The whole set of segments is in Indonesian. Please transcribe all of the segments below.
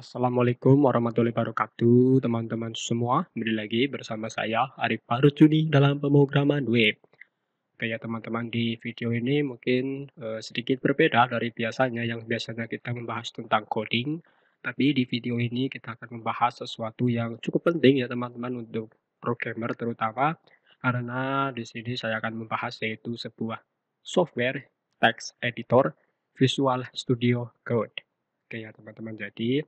Assalamualaikum warahmatullahi wabarakatuh, teman-teman semua. Kembali lagi bersama saya, Arif Parujuni dalam pemrograman web. Oke ya teman-teman, di video ini mungkin uh, sedikit berbeda dari biasanya yang biasanya kita membahas tentang coding. Tapi di video ini kita akan membahas sesuatu yang cukup penting ya teman-teman untuk programmer terutama karena di sini saya akan membahas yaitu sebuah software text editor Visual Studio Code. Oke ya teman-teman, jadi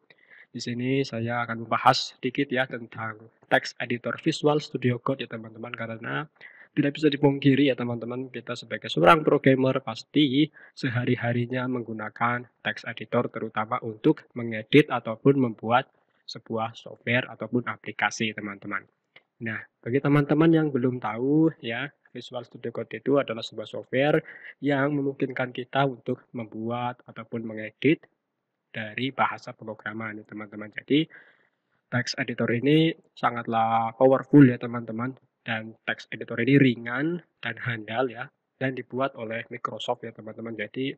di sini saya akan membahas sedikit ya tentang text editor Visual Studio Code ya teman-teman karena tidak bisa dipungkiri ya teman-teman kita sebagai seorang programmer pasti sehari-harinya menggunakan text editor terutama untuk mengedit ataupun membuat sebuah software ataupun aplikasi teman-teman. Nah, bagi teman-teman yang belum tahu ya, Visual Studio Code itu adalah sebuah software yang memungkinkan kita untuk membuat ataupun mengedit dari bahasa pemrograman ya teman-teman. Jadi text editor ini sangatlah powerful ya teman-teman dan text editor ini ringan dan handal ya dan dibuat oleh Microsoft ya teman-teman. Jadi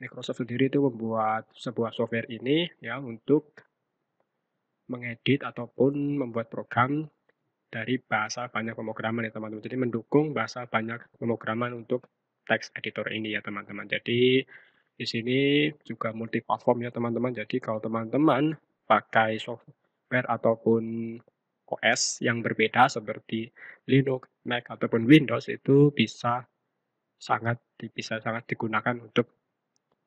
Microsoft sendiri itu membuat sebuah software ini ya untuk mengedit ataupun membuat program dari bahasa banyak pemrograman ya teman-teman. Jadi mendukung bahasa banyak pemrograman untuk text editor ini ya teman-teman. Jadi di sini juga multi platform ya teman-teman. Jadi kalau teman-teman pakai software ataupun OS yang berbeda seperti Linux, Mac ataupun Windows itu bisa sangat bisa sangat digunakan untuk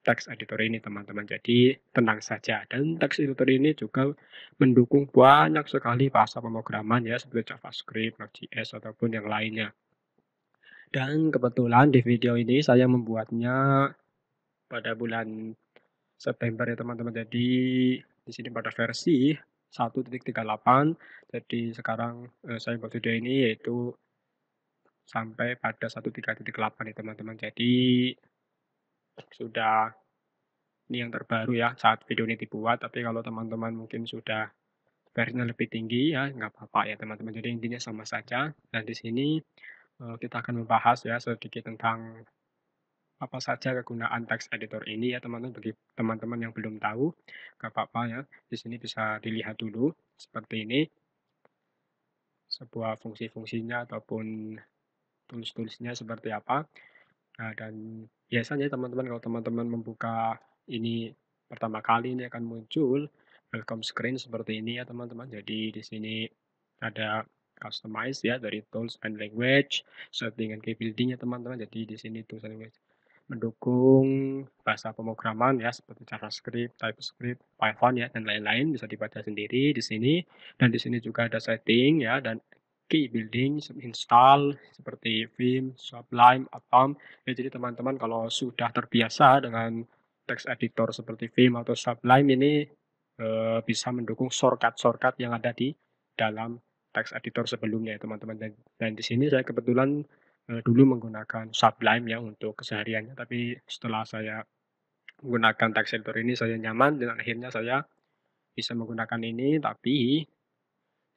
text editor ini teman-teman. Jadi tenang saja dan text editor ini juga mendukung banyak sekali bahasa pemrograman ya seperti JavaScript, Node.js ataupun yang lainnya. Dan kebetulan di video ini saya membuatnya pada bulan September ya teman-teman. Jadi di sini pada versi 1.38. Jadi sekarang eh, saya buat video ini yaitu sampai pada 1.3.8 ya teman-teman. Jadi sudah ini yang terbaru ya saat video ini dibuat. Tapi kalau teman-teman mungkin sudah versinya lebih tinggi ya nggak apa-apa ya teman-teman. Jadi intinya sama saja. Dan di sini eh, kita akan membahas ya sedikit tentang apa saja kegunaan text editor ini ya teman-teman bagi teman-teman yang belum tahu gak apa-apa ya. Di sini bisa dilihat dulu seperti ini. Sebuah fungsi-fungsinya ataupun tulis-tulisnya seperti apa. Nah dan biasanya teman-teman kalau teman-teman membuka ini pertama kali ini akan muncul welcome screen seperti ini ya teman-teman. Jadi di sini ada customize ya dari tools and language setting and building ya teman-teman. Jadi di sini tools and language mendukung bahasa pemrograman ya seperti JavaScript, TypeScript, Python ya dan lain-lain. Bisa dibaca sendiri di sini. Dan di sini juga ada setting ya dan key building install seperti Vim, Sublime, Atom. Ya, jadi teman-teman kalau sudah terbiasa dengan text editor seperti Vim atau Sublime ini eh, bisa mendukung shortcut-shortcut yang ada di dalam text editor sebelumnya ya teman-teman. Dan, dan di sini saya kebetulan dulu menggunakan Sublime ya untuk kesehariannya, tapi setelah saya menggunakan text editor ini saya nyaman dan akhirnya saya bisa menggunakan ini, tapi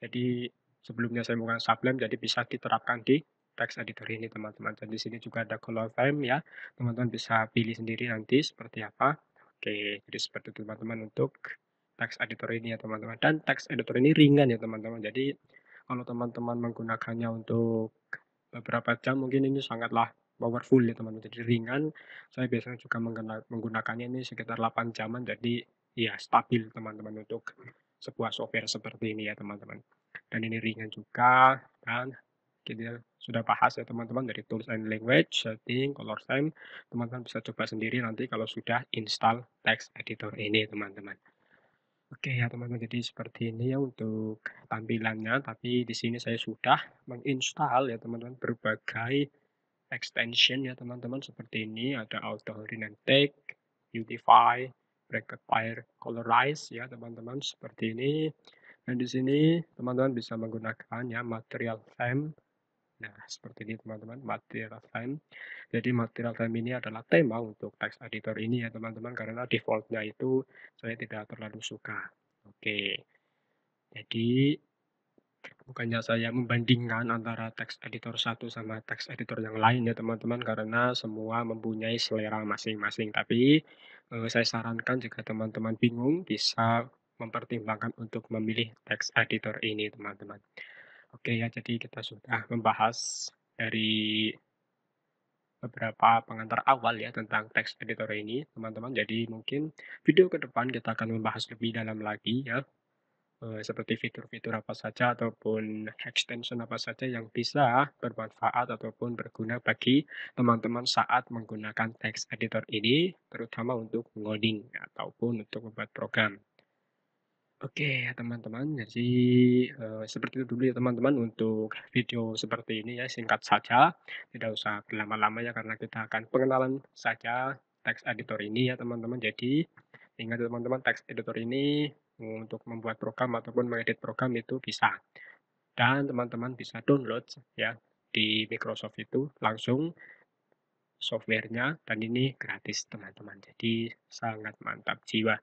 jadi sebelumnya saya menggunakan Sublime jadi bisa diterapkan di text editor ini teman-teman. Dan di sini juga ada color time ya, teman-teman bisa pilih sendiri nanti seperti apa. Oke, jadi seperti itu teman-teman untuk text editor ini ya teman-teman. Dan text editor ini ringan ya teman-teman. Jadi kalau teman-teman menggunakannya untuk beberapa jam mungkin ini sangatlah powerful ya teman-teman. Jadi ringan. Saya biasanya juga menggunakannya ini sekitar 8 jaman. Jadi ya stabil teman-teman untuk sebuah software seperti ini ya teman-teman. Dan ini ringan juga dan kita sudah bahas ya teman-teman dari tools and language, setting, color time. Teman-teman bisa coba sendiri nanti kalau sudah install text editor ini teman-teman. Oke ya teman-teman, jadi seperti ini ya untuk tampilannya, tapi di sini saya sudah menginstal ya teman-teman berbagai extension ya teman-teman seperti ini ada auto rename beautify, bracket fire, colorize ya teman-teman seperti ini. Dan di sini teman-teman bisa menggunakan ya material theme Nah, seperti ini teman-teman, material time. Jadi material time ini adalah tema untuk text editor ini ya teman-teman, karena defaultnya itu saya tidak terlalu suka. Oke, jadi bukannya saya membandingkan antara text editor satu sama text editor yang lain ya teman-teman, karena semua mempunyai selera masing-masing. Tapi eh, saya sarankan jika teman-teman bingung bisa mempertimbangkan untuk memilih text editor ini, teman-teman. Oke ya, jadi kita sudah membahas dari beberapa pengantar awal ya tentang text editor ini, teman-teman. Jadi mungkin video ke depan kita akan membahas lebih dalam lagi ya Eh, seperti fitur-fitur apa saja ataupun extension apa saja yang bisa bermanfaat ataupun berguna bagi teman-teman saat menggunakan text editor ini, terutama untuk ngoding ataupun untuk membuat program. Oke ya teman-teman, jadi uh, seperti itu dulu ya teman-teman untuk video seperti ini ya singkat saja, tidak usah berlama-lama ya karena kita akan pengenalan saja text editor ini ya teman-teman. Jadi ingat ya teman-teman text editor ini untuk membuat program ataupun mengedit program itu bisa. Dan teman-teman bisa download ya di Microsoft itu langsung softwarenya dan ini gratis teman-teman. Jadi sangat mantap jiwa.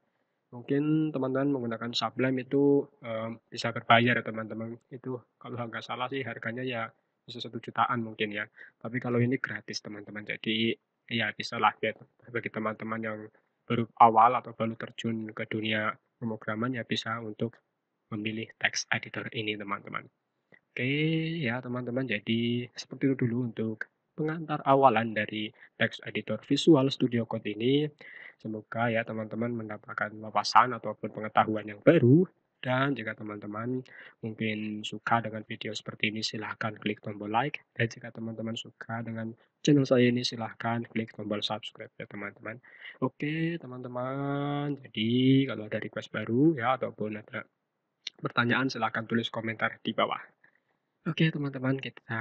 Mungkin teman-teman menggunakan Sublime itu um, bisa berbayar ya teman-teman. Itu kalau nggak salah sih harganya ya bisa satu jutaan mungkin ya. Tapi kalau ini gratis teman-teman. Jadi ya bisa lah ya bagi teman-teman yang baru awal atau baru terjun ke dunia pemrograman ya bisa untuk memilih text editor ini teman-teman. Oke ya teman-teman jadi seperti itu dulu untuk pengantar awalan dari text editor Visual Studio Code ini. Semoga ya teman-teman mendapatkan wawasan ataupun pengetahuan yang baru dan jika teman-teman mungkin suka dengan video seperti ini, silahkan klik tombol like. Dan jika teman-teman suka dengan channel saya ini, silahkan klik tombol subscribe ya teman-teman. Oke teman-teman, jadi kalau ada request baru ya ataupun ada pertanyaan, silahkan tulis komentar di bawah. Oke teman-teman, kita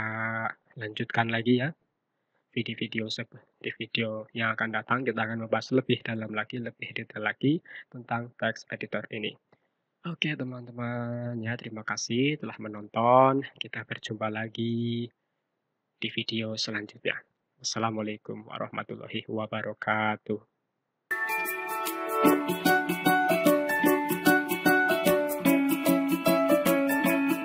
lanjutkan lagi ya video-video di video yang akan datang kita akan membahas lebih dalam lagi, lebih detail lagi tentang text editor ini. Oke teman-teman, ya terima kasih telah menonton. Kita berjumpa lagi di video selanjutnya. Assalamualaikum warahmatullahi wabarakatuh.